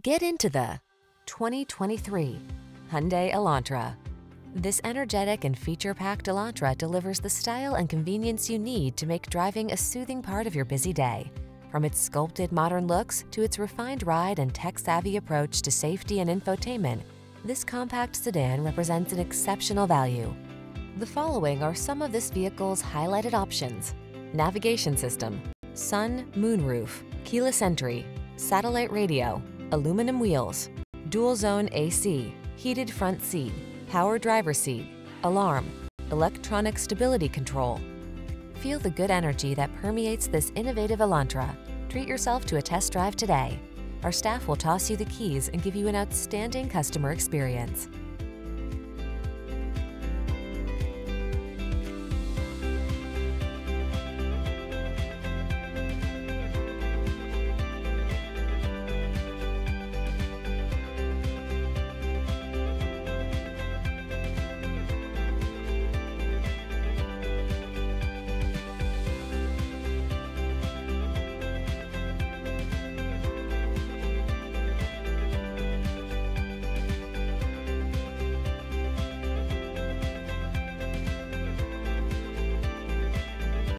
Get into the 2023 Hyundai Elantra. This energetic and feature-packed Elantra delivers the style and convenience you need to make driving a soothing part of your busy day. From its sculpted modern looks to its refined ride and tech-savvy approach to safety and infotainment, this compact sedan represents an exceptional value. The following are some of this vehicle's highlighted options. Navigation system, sun, moonroof, keyless entry, satellite radio, aluminum wheels, dual zone AC, heated front seat, power driver seat, alarm, electronic stability control. Feel the good energy that permeates this innovative Elantra. Treat yourself to a test drive today. Our staff will toss you the keys and give you an outstanding customer experience.